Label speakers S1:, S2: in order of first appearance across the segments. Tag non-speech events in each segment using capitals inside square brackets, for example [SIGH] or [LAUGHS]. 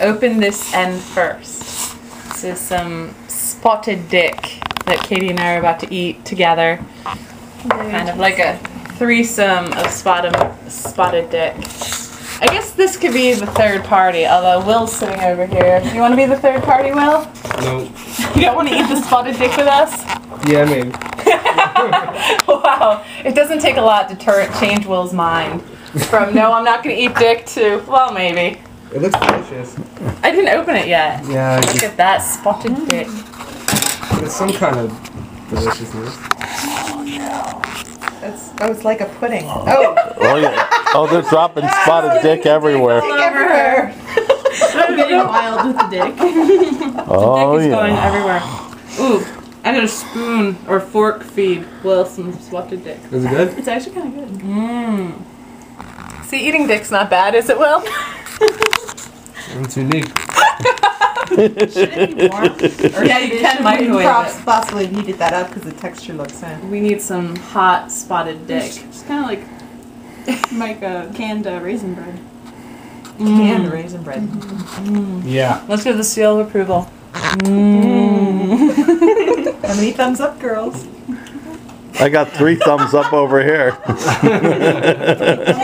S1: open this end first. This is some spotted dick that Katie and I are about to eat together. Kind of like a threesome of spotted spotted dick. I guess this could be the third party, although Will's sitting over here. You want to be the third party, Will?
S2: No. [LAUGHS]
S1: You don't want to eat the spotted dick with us?
S2: Yeah, maybe. [LAUGHS]
S1: wow, it doesn't take a lot to tur- change Will's mind from no, I'm not going to eat dick to well, maybe.
S2: It looks delicious.
S1: I didn't open it yet.
S2: Yeah,
S1: Look
S2: just,
S1: at that spotted mm. dick.
S2: it's some kind of deliciousness.
S3: It's, oh, it's like a pudding. Oh,
S4: Oh, oh yeah. Oh, they're dropping [LAUGHS] spotted dick everywhere.
S3: everywhere. [LAUGHS]
S1: I'm getting wild with the dick.
S4: Oh [LAUGHS] the
S1: dick is oh,
S4: going
S1: everywhere. Ooh, I got a spoon or fork feed Will some spotted dick.
S2: Is it good?
S1: It's actually kind of good. Mmm. See, eating dick's not bad, is it, Will?
S2: It's unique.
S1: yeah, you can microwave
S3: Props
S1: it.
S3: possibly heated that up because the texture looks in.
S1: We need some hot spotted dick. It's kind of like like a canned uh, raisin bread.
S3: Canned mm. raisin bread. Mm-hmm. Mm.
S2: Yeah.
S1: Let's give the seal of approval. Mm. [LAUGHS]
S3: How many thumbs up, girls?
S4: I got three thumbs up over here. [LAUGHS]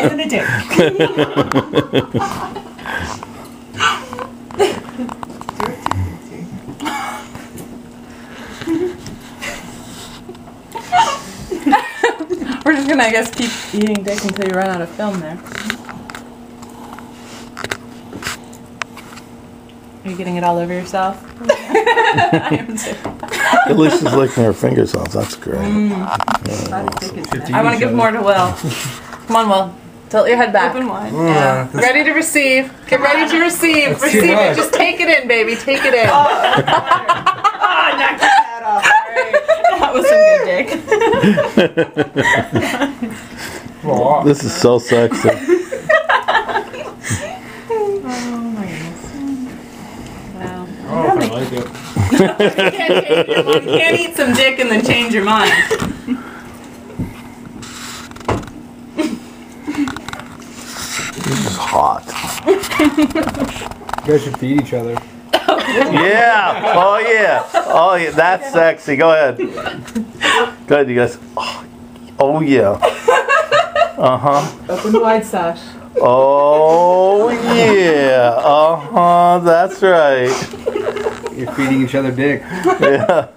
S3: And a dick. [LAUGHS]
S1: We're just gonna, I guess, keep eating dick until you run out of film there. Are you getting it all over yourself? I am too.
S4: Alicia's licking her fingers off. That's great. Mm.
S1: I want to give more to Will. Come on, Will. Tilt your head back. Open wide.
S2: Yeah. this-
S1: Ready to receive. Get ready to receive.
S2: That's
S1: receive it. Just take it in, baby. Take it in. [LAUGHS] that was some good dick.
S2: Aw.
S4: This is so sexy. Oh my goodness.
S1: Wow.
S2: Oh, I like it.
S1: You can't, your. You can't eat some dick and then change your mind.
S4: This is hot.
S2: You guys should feed each other.
S4: Yeah. Oh yeah. That's sexy. Go ahead. Go ahead, you guys. Oh, oh yeah. Uh huh.
S1: Open wide sash.
S4: Oh yeah. Uh huh. That's right.
S2: You're feeding each other dick.
S4: Yeah.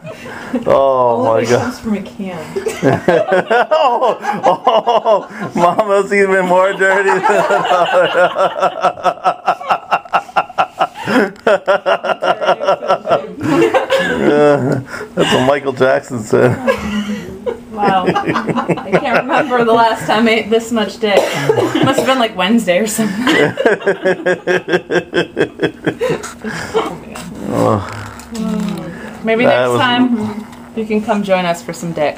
S4: Oh
S3: All
S4: my
S3: of it
S4: god.
S3: comes from a can. [LAUGHS]
S4: oh, oh, Mama's even more dirty than [LAUGHS] That's what Michael Jackson said.
S1: Wow. I can't remember the last time I ate this much dick. Must have been like Wednesday or something. Oh, [LAUGHS] Maybe
S4: That
S1: next
S4: was-
S1: time you can come join us for some dick.